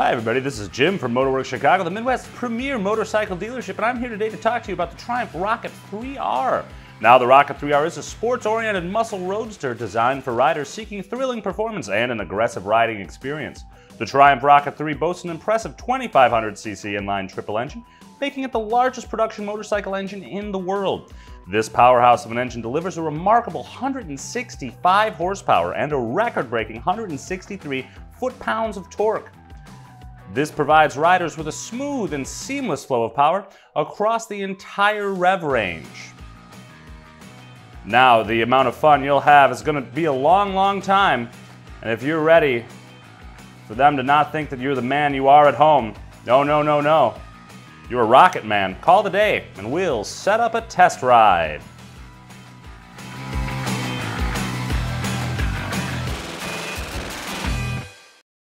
Hi, everybody. This is Jim from Motoworks Chicago, the Midwest's premier motorcycle dealership, and I'm here today to talk to you about the Triumph Rocket 3R. Now, the Rocket 3R is a sports oriented muscle roadster designed for riders seeking thrilling performance and an aggressive riding experience. The Triumph Rocket 3 boasts an impressive 2,500cc inline triple engine, making it the largest production motorcycle engine in the world. This powerhouse of an engine delivers a remarkable 165 horsepower and a record breaking 163 foot pounds of torque. This provides riders with a smooth and seamless flow of power across the entire rev range. Now, the amount of fun you'll have is going to be a long, long time. And if you're ready for them to not think that you're the man you are at home, no, no, no, no. You're a rocket man. Call today and we'll set up a test ride.